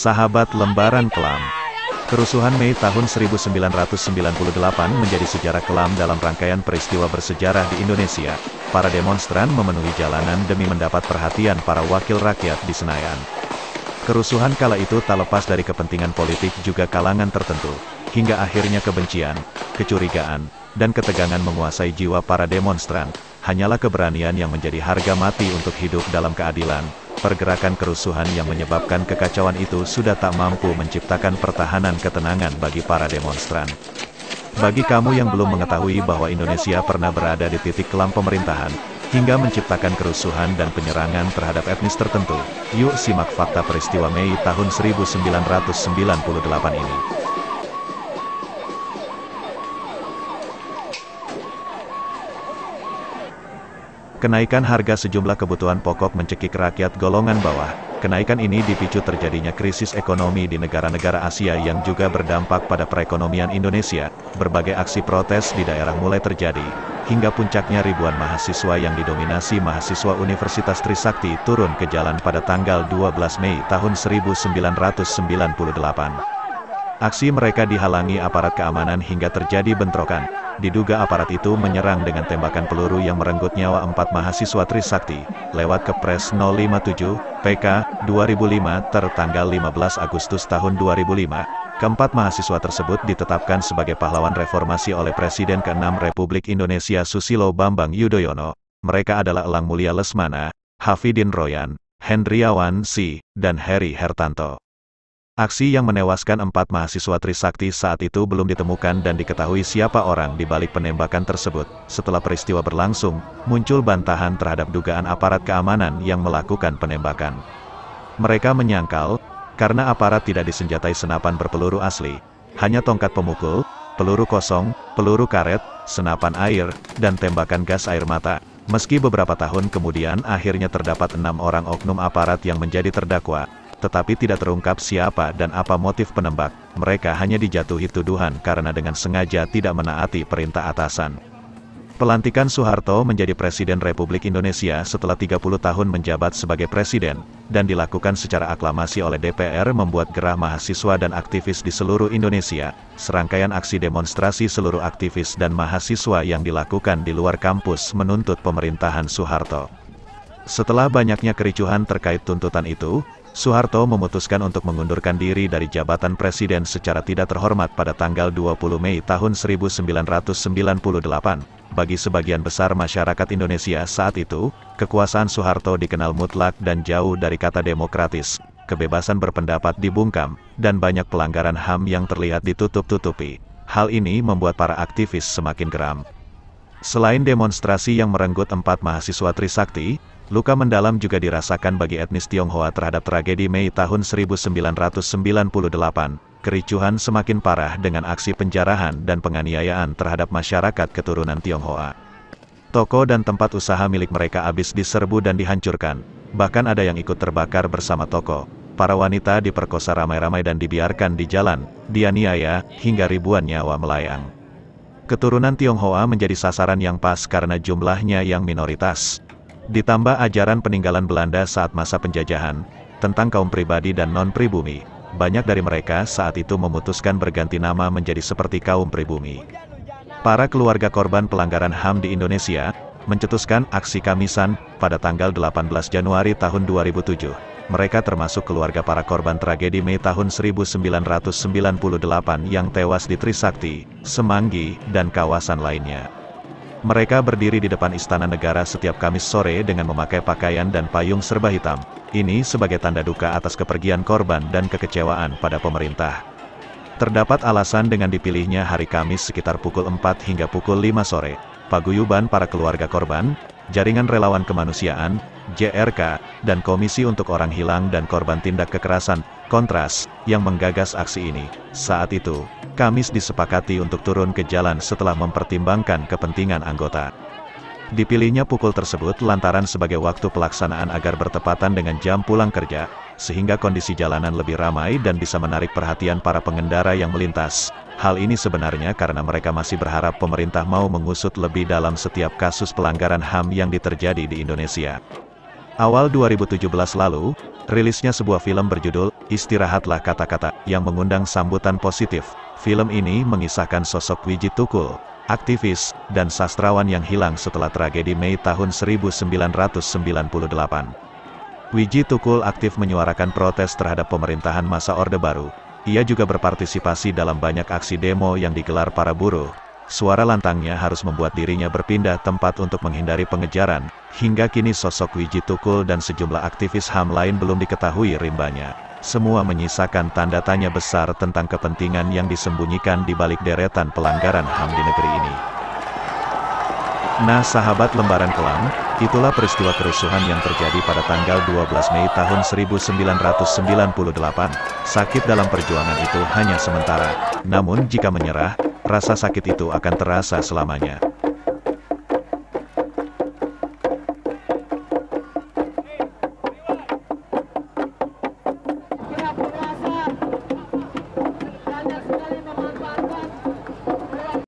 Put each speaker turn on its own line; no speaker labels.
Sahabat lembaran kelam. Kerusuhan Mei tahun 1998 menjadi sejarah kelam dalam rangkaian peristiwa bersejarah di Indonesia. Para demonstran memenuhi jalanan demi mendapat perhatian para wakil rakyat di Senayan. Kerusuhan kala itu tak lepas dari kepentingan politik juga kalangan tertentu, hingga akhirnya kebencian, kecurigaan, dan ketegangan menguasai jiwa para demonstran. Hanyalah keberanian yang menjadi harga mati untuk hidup dalam keadilan, pergerakan kerusuhan yang menyebabkan kekacauan itu sudah tak mampu menciptakan pertahanan ketenangan bagi para demonstran. Bagi kamu yang belum mengetahui bahwa Indonesia pernah berada di titik kelam pemerintahan, hingga menciptakan kerusuhan dan penyerangan terhadap etnis tertentu, yuk simak fakta peristiwa Mei tahun 1998 ini. Kenaikan harga sejumlah kebutuhan pokok mencekik rakyat golongan bawah. Kenaikan ini dipicu terjadinya krisis ekonomi di negara-negara Asia yang juga berdampak pada perekonomian Indonesia. Berbagai aksi protes di daerah mulai terjadi, hingga puncaknya ribuan mahasiswa yang didominasi mahasiswa Universitas Trisakti turun ke jalan pada tanggal 12 Mei tahun 1998. Aksi mereka dihalangi aparat keamanan hingga terjadi bentrokan. Diduga aparat itu menyerang dengan tembakan peluru yang merenggut nyawa empat mahasiswa Trisakti, lewat Kepres 057, PK, 2005 tertanggal 15 Agustus tahun 2005. Keempat mahasiswa tersebut ditetapkan sebagai pahlawan reformasi oleh Presiden ke-6 Republik Indonesia Susilo Bambang Yudhoyono. Mereka adalah Elang Mulia Lesmana, Hafidin Royan, Hendriawan Si, dan Heri Hertanto. Aksi yang menewaskan empat mahasiswa Trisakti saat itu belum ditemukan dan diketahui siapa orang di balik penembakan tersebut. Setelah peristiwa berlangsung, muncul bantahan terhadap dugaan aparat keamanan yang melakukan penembakan. Mereka menyangkal, karena aparat tidak disenjatai senapan berpeluru asli, hanya tongkat pemukul, peluru kosong, peluru karet, senapan air, dan tembakan gas air mata. Meski beberapa tahun kemudian akhirnya terdapat enam orang oknum aparat yang menjadi terdakwa, tetapi tidak terungkap siapa dan apa motif penembak. Mereka hanya dijatuhi tuduhan karena dengan sengaja tidak menaati perintah atasan. Pelantikan Soeharto menjadi Presiden Republik Indonesia setelah 30 tahun menjabat sebagai Presiden, dan dilakukan secara aklamasi oleh DPR membuat gerah mahasiswa dan aktivis di seluruh Indonesia. Serangkaian aksi demonstrasi seluruh aktivis dan mahasiswa yang dilakukan di luar kampus menuntut pemerintahan Soeharto. Setelah banyaknya kericuhan terkait tuntutan itu, Soeharto memutuskan untuk mengundurkan diri dari jabatan presiden secara tidak terhormat pada tanggal 20 Mei tahun 1998. Bagi sebagian besar masyarakat Indonesia saat itu, kekuasaan Soeharto dikenal mutlak dan jauh dari kata demokratis. Kebebasan berpendapat dibungkam, dan banyak pelanggaran HAM yang terlihat ditutup-tutupi. Hal ini membuat para aktivis semakin geram. Selain demonstrasi yang merenggut empat mahasiswa Trisakti, Luka mendalam juga dirasakan bagi etnis Tionghoa terhadap tragedi Mei tahun 1998. Kericuhan semakin parah dengan aksi penjarahan dan penganiayaan terhadap masyarakat keturunan Tionghoa. Toko dan tempat usaha milik mereka habis diserbu dan dihancurkan. Bahkan ada yang ikut terbakar bersama toko. Para wanita diperkosa ramai-ramai dan dibiarkan di jalan, dianiaya, hingga ribuan nyawa melayang. Keturunan Tionghoa menjadi sasaran yang pas karena jumlahnya yang minoritas. Ditambah ajaran peninggalan Belanda saat masa penjajahan, tentang kaum pribadi dan non-pribumi, banyak dari mereka saat itu memutuskan berganti nama menjadi seperti kaum pribumi. Para keluarga korban pelanggaran HAM di Indonesia, mencetuskan aksi Kamisan, pada tanggal 18 Januari tahun 2007. Mereka termasuk keluarga para korban tragedi Mei tahun 1998 yang tewas di Trisakti, Semanggi, dan kawasan lainnya. Mereka berdiri di depan Istana Negara setiap Kamis sore dengan memakai pakaian dan payung serba hitam. Ini sebagai tanda duka atas kepergian korban dan kekecewaan pada pemerintah. Terdapat alasan dengan dipilihnya hari Kamis sekitar pukul 4 hingga pukul 5 sore. Paguyuban para keluarga korban, Jaringan Relawan Kemanusiaan, JRK, dan Komisi untuk Orang Hilang dan Korban Tindak Kekerasan, Kontras, yang menggagas aksi ini. Saat itu, Kamis disepakati untuk turun ke jalan setelah mempertimbangkan kepentingan anggota. Dipilihnya pukul tersebut lantaran sebagai waktu pelaksanaan agar bertepatan dengan jam pulang kerja, sehingga kondisi jalanan lebih ramai dan bisa menarik perhatian para pengendara yang melintas. Hal ini sebenarnya karena mereka masih berharap pemerintah mau mengusut lebih dalam setiap kasus pelanggaran HAM yang diterjadi di Indonesia. Awal 2017 lalu, Rilisnya sebuah film berjudul, Istirahatlah Kata-Kata, yang mengundang sambutan positif. Film ini mengisahkan sosok Wiji Tukul, aktivis, dan sastrawan yang hilang setelah tragedi Mei tahun 1998. Wiji Tukul aktif menyuarakan protes terhadap pemerintahan masa Orde Baru. Ia juga berpartisipasi dalam banyak aksi demo yang digelar para buruh, Suara lantangnya harus membuat dirinya berpindah tempat untuk menghindari pengejaran. Hingga kini sosok Wiji Tukul dan sejumlah aktivis HAM lain belum diketahui rimbanya. Semua menyisakan tanda tanya besar tentang kepentingan yang disembunyikan di balik deretan pelanggaran HAM di negeri ini. Nah sahabat lembaran kelam, itulah peristiwa kerusuhan yang terjadi pada tanggal 12 Mei tahun 1998. Sakit dalam perjuangan itu hanya sementara, namun jika menyerah, rasa sakit itu akan terasa selamanya.